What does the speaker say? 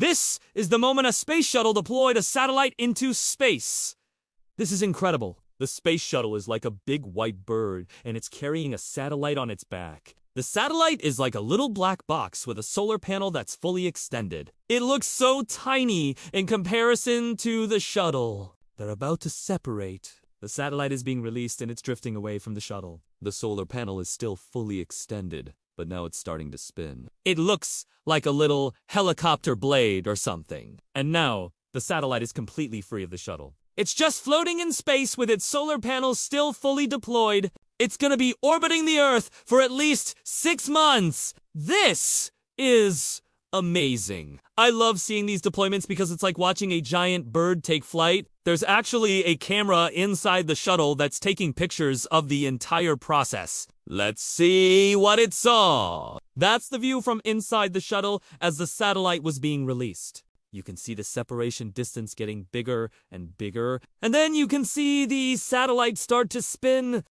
This is the moment a space shuttle deployed a satellite into space. This is incredible. The space shuttle is like a big white bird, and it's carrying a satellite on its back. The satellite is like a little black box with a solar panel that's fully extended. It looks so tiny in comparison to the shuttle. They're about to separate. The satellite is being released and it's drifting away from the shuttle. The solar panel is still fully extended, but now it's starting to spin. It looks like a little helicopter blade or something. And now, the satellite is completely free of the shuttle. It's just floating in space with its solar panels still fully deployed. It's gonna be orbiting the Earth for at least six months. This is amazing. I love seeing these deployments because it's like watching a giant bird take flight. There's actually a camera inside the shuttle that's taking pictures of the entire process. Let's see what it saw. That's the view from inside the shuttle as the satellite was being released. You can see the separation distance getting bigger and bigger, and then you can see the satellite start to spin.